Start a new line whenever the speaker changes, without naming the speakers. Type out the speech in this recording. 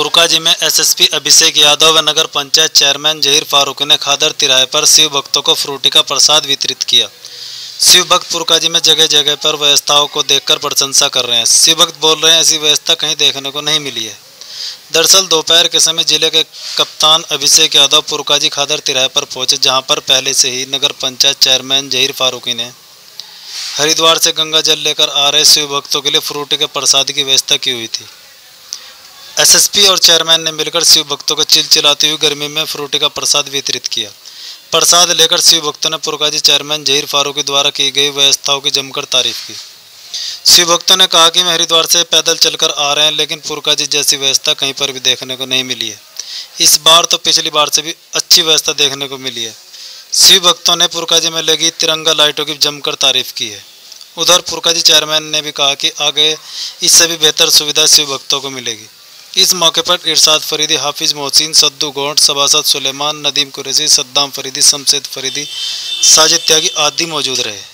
पुरकाजी में एसएसपी अभिषेक यादव व नगर पंचायत चेयरमैन जहीर फारूक ने खादर तिराहे पर शिव भक्तों को फ्रूटी का प्रसाद वितरित किया। शिव भक्त पुरकाजी में जगह जगह पर व्यवस्थाओं को देखकर प्रशंसा कर रहे हैं। शिव भक्त बोल रहे हैं, ऐसी व्यवस्था कहीं देखने को नहीं मिली है। दरअसल दोपहर के समय ज़िले के कप्तान अभिषेक यादव पुरकाजी खादर तिराहे पर पहुँचे, जहाँ पर पहले से ही नगर पंचायत चेयरमैन जहीर फारूकी ने हरिद्वार से गंगा जल लेकर आ रहे शिव भक्तों के लिए फ्रूटी के प्रसाद की व्यवस्था की हुई थी। एसएसपी और चेयरमैन ने मिलकर शिव भक्तों को चिलचिलाती हुई गर्मी में फ्रूटी का प्रसाद वितरित किया। प्रसाद लेकर शिव भक्तों ने पुरकाजी चेयरमैन जहीर फारूकी द्वारा की गई व्यवस्थाओं की जमकर तारीफ़ की। शिव भक्तों ने कहा कि मैं हरिद्वार से पैदल चलकर आ रहे हैं, लेकिन पुरकाजी जैसी व्यवस्था कहीं पर भी देखने को नहीं मिली है। इस बार तो पिछली बार से भी अच्छी व्यवस्था देखने को मिली है। शिव भक्तों ने पुरकाजी में लगी तिरंगा लाइटों की जमकर तारीफ़ की है। उधर पुरकाजी चेयरमैन ने भी कहा कि आगे इससे भी बेहतर सुविधा शिव भक्तों को मिलेगी। इस मौके पर इरशाद फरीदी, हाफिज मोहसिन, सद्दू गोंड सबासद सुलेमान, नदीम कुरेजी, सद्दाम फरीदी, शमशेद फरीदी, साजिद त्यागी आदि मौजूद रहे।